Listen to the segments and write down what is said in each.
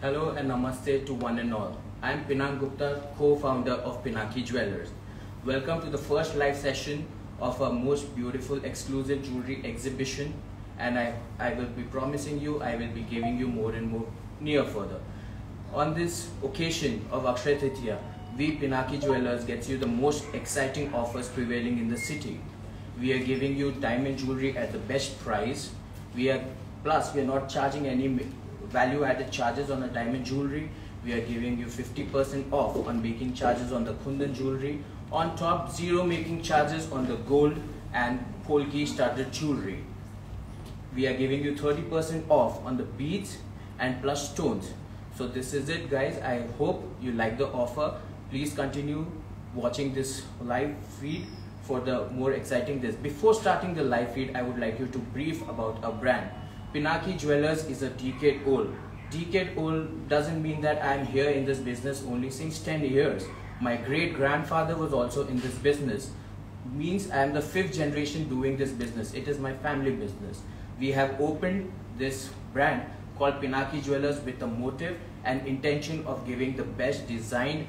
Hello and namaste to one and all. I am Pinang Gupta, co-founder of Pinaki Jewelers. Welcome to the first live session of our most beautiful exclusive jewelry exhibition and I, I will be promising you, I will be giving you more and more near further. On this occasion of Tritiya, we Pinaki Jewelers gets you the most exciting offers prevailing in the city. We are giving you diamond jewelry at the best price. We are plus we are not charging any value added charges on the diamond jewelry. We are giving you 50% off on making charges on the Kundan jewelry. On top, zero making charges on the gold and polki studded jewelry. We are giving you 30% off on the beads and plus stones. So this is it guys. I hope you like the offer. Please continue watching this live feed for the more exciting this. Before starting the live feed, I would like you to brief about our brand. Pinaki Jewelers is a decade old. Decade old doesn't mean that I'm here in this business only since 10 years. My great grandfather was also in this business. Means I'm the fifth generation doing this business. It is my family business. We have opened this brand called Pinaki Jewelers with the motive and intention of giving the best designed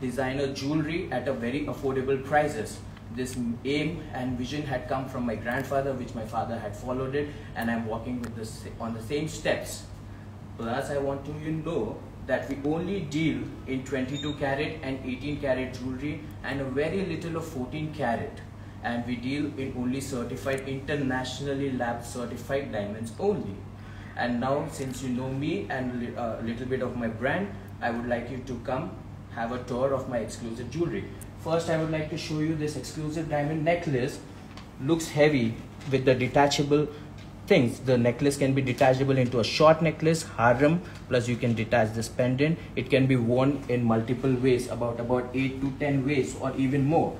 designer jewelry at a very affordable prices this aim and vision had come from my grandfather which my father had followed it and i'm walking with this on the same steps. Plus i want to you know that we only deal in 22 carat and 18 carat jewelry and a very little of 14 carat. And we deal in only certified internationally lab certified diamonds only. And now since you know me and a uh, little bit of my brand i would like you to come have a tour of my exclusive jewelry First, I would like to show you this exclusive diamond necklace. Looks heavy with the detachable things. The necklace can be detachable into a short necklace, harem, plus you can detach this pendant. It can be worn in multiple ways, about, about 8 to 10 ways or even more.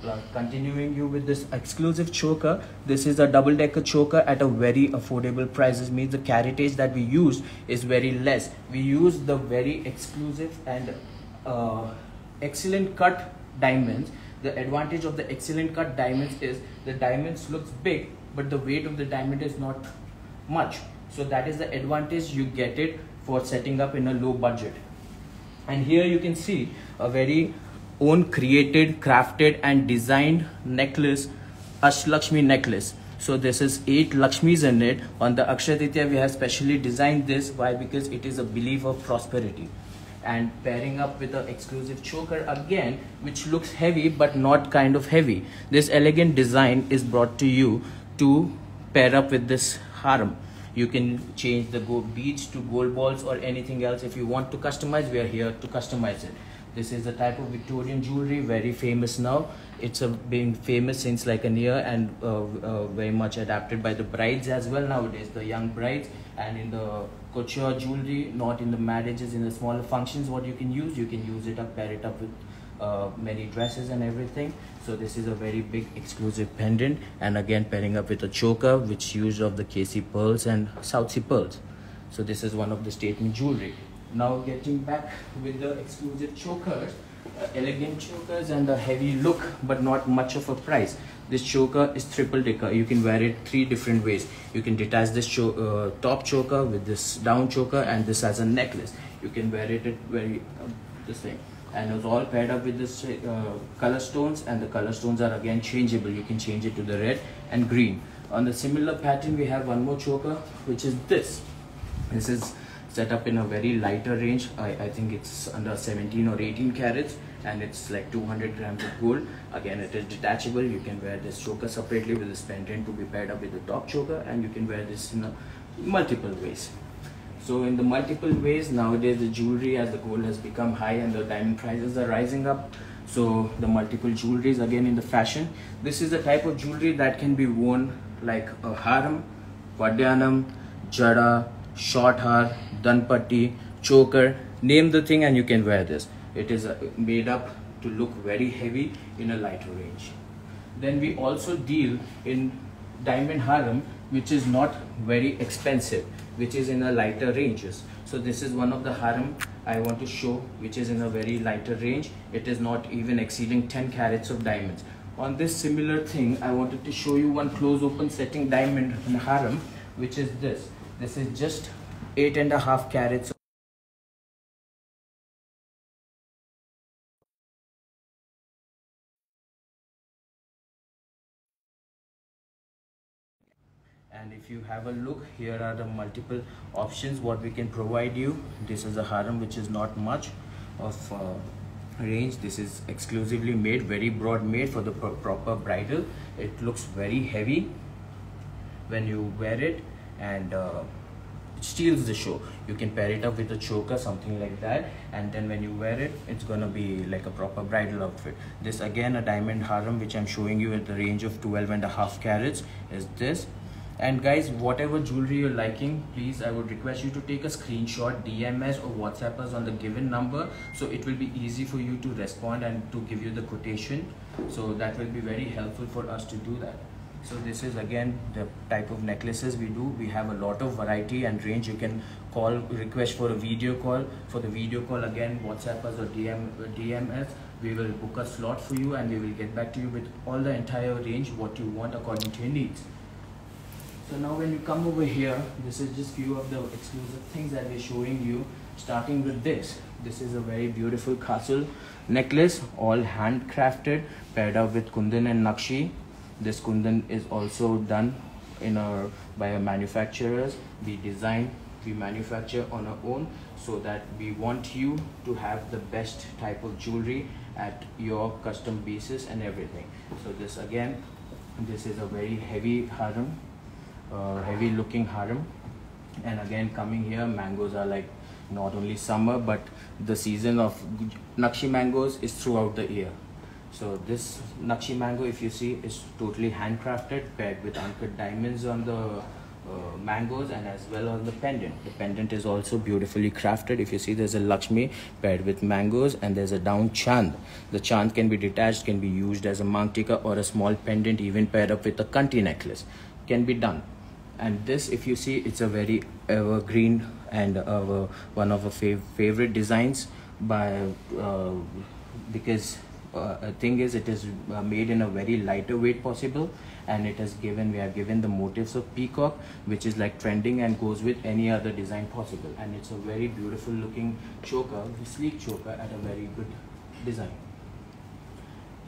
Plus, continuing you with this exclusive choker, this is a double decker choker at a very affordable price. This means the caratage that we use is very less. We use the very exclusive and uh, excellent cut diamonds. The advantage of the excellent cut diamonds is the diamonds looks big but the weight of the diamond is not much. So that is the advantage you get it for setting up in a low budget. And here you can see a very own created crafted and designed necklace Ashtalakshmi necklace. So this is eight Lakshmis in it. On the Akshaya we have specially designed this. Why? Because it is a belief of prosperity and pairing up with an exclusive choker again which looks heavy but not kind of heavy. This elegant design is brought to you to pair up with this harem. You can change the gold beads to gold balls or anything else if you want to customize. We are here to customize it this is a type of victorian jewelry very famous now. It's a, been famous since like a year and uh, uh, very much adapted by the brides as well nowadays the young brides. And in the couture jewelry not in the marriages in the smaller functions what you can use you can use it up pair it up with uh, many dresses and everything. So this is a very big exclusive pendant. And again pairing up with a choker which use of the Keshi pearls and South Sea pearls. So this is one of the statement jewelry now getting back with the exclusive chokers uh, elegant chokers and a heavy look but not much of a price. This choker is triple decker. You can wear it three different ways. You can detach this cho uh, top choker with this down choker and this as a necklace. You can wear it very uh, this thing and it's all paired up with this uh, color stones and the color stones are again changeable. You can change it to the red and green. On the similar pattern we have one more choker which is this. This is set up in a very lighter range. I, I think it's under 17 or 18 carats and it's like 200 grams of gold. Again it is detachable. You can wear this choker separately with this pendant to be paired up with the top choker and you can wear this in multiple ways. So in the multiple ways nowadays the jewelry as the gold has become high and the diamond prices are rising up. So the multiple jewelries again in the fashion. This is the type of jewelry that can be worn like a harem vadyanam jada short har danpatti choker name the thing and you can wear this. It is uh, made up to look very heavy in a lighter range then we also deal in diamond harem which is not very expensive which is in a lighter ranges. So this is one of the harem i want to show which is in a very lighter range. It is not even exceeding 10 carats of diamonds. On this similar thing i wanted to show you one close open setting diamond harem which is this this is just eight and a half carats. And if you have a look here are the multiple options what we can provide you. This is a harem which is not much of uh, range. This is exclusively made very broad made for the pro proper bridal. It looks very heavy when you wear it and uh, steals the show. You can pair it up with a choker something like that and then when you wear it it's gonna be like a proper bridal outfit. This again a diamond harem which i'm showing you at the range of 12 and a half carats is this. And guys whatever jewelry you're liking please i would request you to take a screenshot dms or whatsapp us on the given number so it will be easy for you to respond and to give you the quotation. So that will be very helpful for us to do that so this is again the type of necklaces we do we have a lot of variety and range you can call request for a video call for the video call again whatsapp us or dm dms we will book a slot for you and we will get back to you with all the entire range what you want according to your needs so now when you come over here, this is just few of the exclusive things that we're showing you. Starting with this. This is a very beautiful castle necklace, all handcrafted, paired up with kundan and nakshi. This kundan is also done in our by our manufacturers. We design, we manufacture on our own so that we want you to have the best type of jewelry at your custom basis and everything. So this again, this is a very heavy harem uh, heavy looking harem and again coming here mangoes are like not only summer but the season of nakshi mangoes is throughout the year so this nakshi mango if you see is totally handcrafted paired with uncut diamonds on the uh, mangoes and as well on the pendant. The pendant is also beautifully crafted. If you see there's a lakshmi paired with mangoes and there's a down chand. The chand can be detached can be used as a mangtika or a small pendant even paired up with a kanti necklace. Can be done. And this if you see it's a very evergreen and uh, one of our fav favorite designs by uh, because uh, thing is it is uh, made in a very lighter weight possible and it has given we have given the motifs of peacock which is like trending and goes with any other design possible and it's a very beautiful looking choker sleek choker at a very good design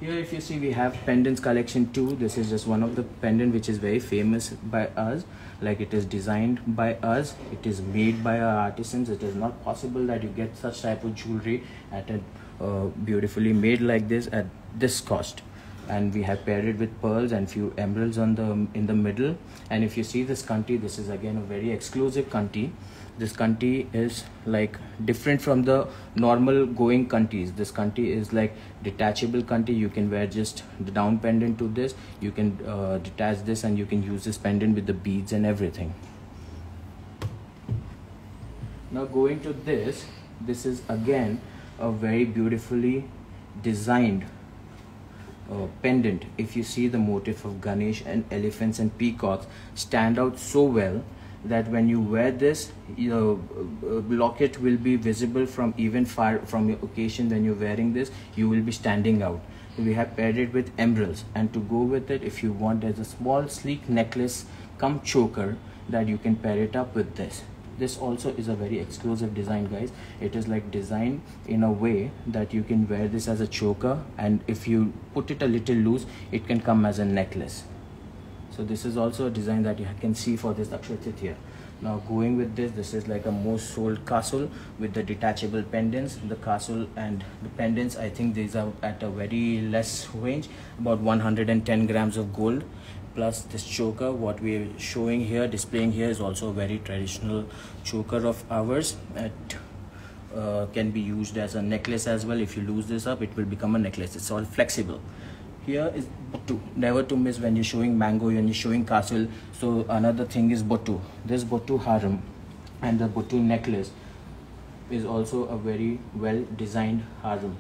here if you see we have pendants collection too. This is just one of the pendant which is very famous by us. Like it is designed by us. It is made by our artisans. It is not possible that you get such type of jewelry at a uh, beautifully made like this at this cost. And we have paired it with pearls and few emeralds on the in the middle. And if you see this kanti this is again a very exclusive kanti this kanti is like different from the normal going kantis this kanti is like detachable kanti you can wear just the down pendant to this. You can uh, detach this and you can use this pendant with the beads and everything. Now going to this this is again a very beautifully designed uh, pendant. If you see the motif of Ganesh and elephants and peacocks stand out so well that when you wear this your uh, locket will be visible from even far from your occasion when you're wearing this. You will be standing out. We have paired it with emeralds. And to go with it if you want there's a small sleek necklace come choker that you can pair it up with this this also is a very exclusive design guys. It is like designed in a way that you can wear this as a choker and if you put it a little loose it can come as a necklace. So this is also a design that you can see for this Akshaya here now going with this this is like a most sold castle with the detachable pendants. The castle and the pendants i think these are at a very less range about 110 grams of gold plus this choker what we are showing here displaying here is also a very traditional choker of ours it uh, can be used as a necklace as well. If you lose this up it will become a necklace. It's all flexible. Here is bottu never to miss when you're showing mango when you're showing castle. So another thing is bottu this bottu harem and the bottu necklace is also a very well designed harem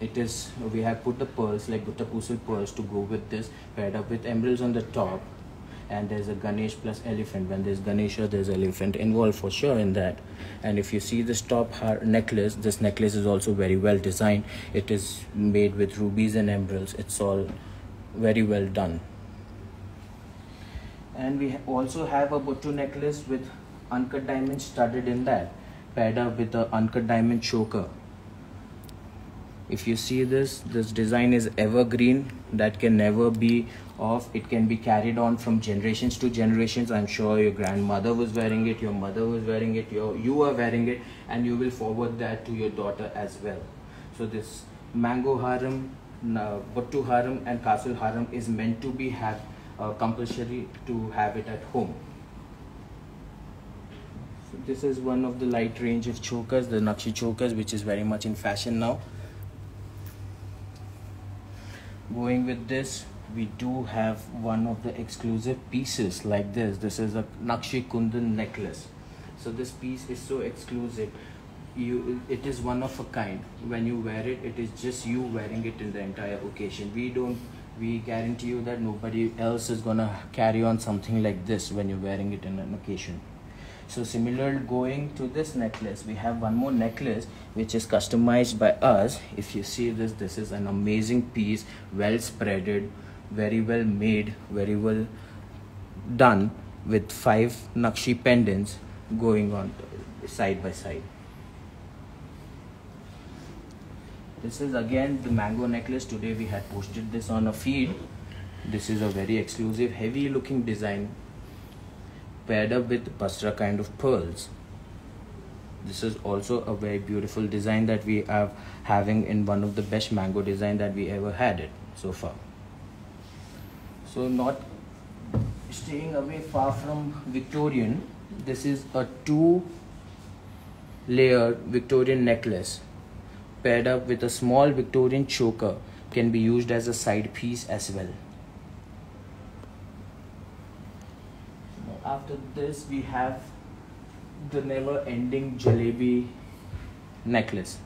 it is we have put the pearls like Gutta Pusalu pearls to go with this paired up with emeralds on the top. And there's a Ganesh plus elephant. When there's Ganesha there's elephant involved for sure in that. And if you see this top necklace this necklace is also very well designed. It is made with rubies and emeralds. It's all very well done. And we also have a Bottu necklace with uncut diamond studded in that paired up with the uncut diamond choker if you see this this design is evergreen. That can never be off. It can be carried on from generations to generations. I'm sure your grandmother was wearing it your mother was wearing it your you are wearing it and you will forward that to your daughter as well. So this mango harem Buttu harem and castle harem is meant to be have uh, compulsory to have it at home. This is one of the light range of chokers the Nakshi chokers which is very much in fashion now going with this we do have one of the exclusive pieces like this. This is a Nakshi Kundan necklace. So this piece is so exclusive. You it is one of a kind. When you wear it it is just you wearing it in the entire occasion. We don't we guarantee you that nobody else is gonna carry on something like this when you're wearing it in an occasion so similar going to this necklace we have one more necklace which is customized by us. If you see this this is an amazing piece well spreaded very well made very well done with five nakshi pendants going on side by side. This is again the mango necklace. Today we had posted this on a feed. This is a very exclusive heavy looking design paired up with basra kind of pearls. This is also a very beautiful design that we are having in one of the best mango design that we ever had it so far. So not staying away far from victorian this is a two layer victorian necklace paired up with a small victorian choker can be used as a side piece as well after this we have the never ending jalebi necklace.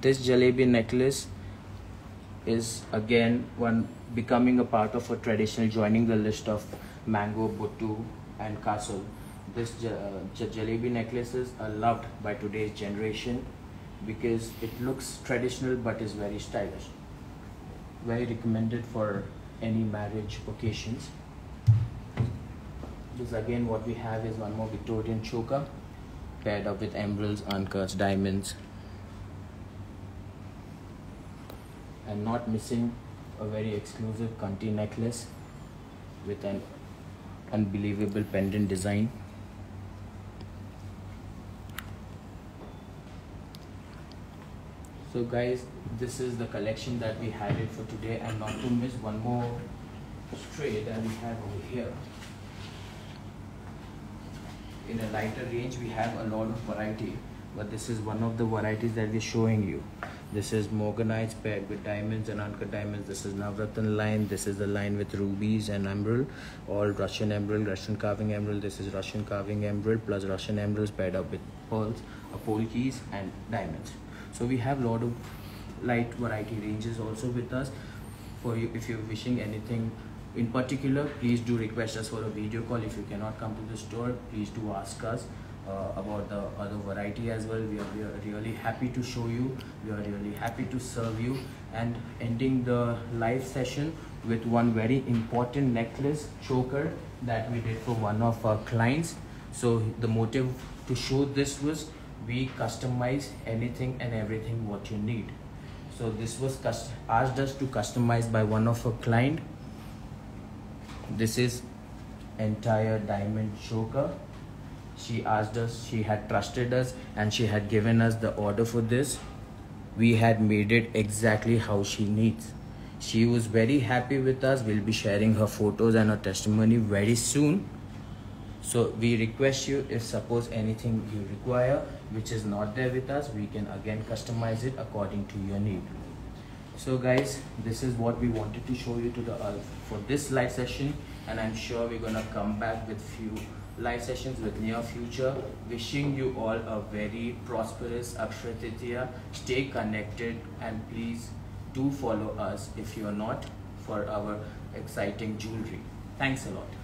This jalebi necklace is again one becoming a part of a traditional joining the list of mango buttu and castle. This uh, jalebi necklaces are loved by today's generation because it looks traditional but is very stylish. Very recommended for any marriage occasions this again what we have is one more Victorian choker paired up with emeralds, uncuts, diamonds. And not missing a very exclusive Kanti necklace with an unbelievable pendant design. So guys this is the collection that we had it for today. And not to miss one more stray that we have over here in a lighter range we have a lot of variety. But this is one of the varieties that we're showing you. This is morganite paired with diamonds and uncut diamonds. This is navratna line. This is the line with rubies and emerald. All russian emerald russian carving emerald. This is russian carving emerald plus russian emeralds paired up with pearls polkis and diamonds. So we have a lot of light variety ranges also with us. For you if you're wishing anything in particular please do request us for a video call. If you cannot come to the store please do ask us uh, about the other variety as well. We are, we are really happy to show you. We are really happy to serve you. And ending the live session with one very important necklace choker that we did for one of our clients. So the motive to show this was we customize anything and everything what you need. So this was asked us to customize by one of our client this is entire diamond choker. She asked us she had trusted us and she had given us the order for this. We had made it exactly how she needs. She was very happy with us. We'll be sharing her photos and her testimony very soon. So we request you if suppose anything you require which is not there with us we can again customize it according to your need so guys this is what we wanted to show you to the for this live session and i'm sure we're gonna come back with few live sessions with near future. Wishing you all a very prosperous Akshaya stay connected and please do follow us if you're not for our exciting jewelry. Thanks a lot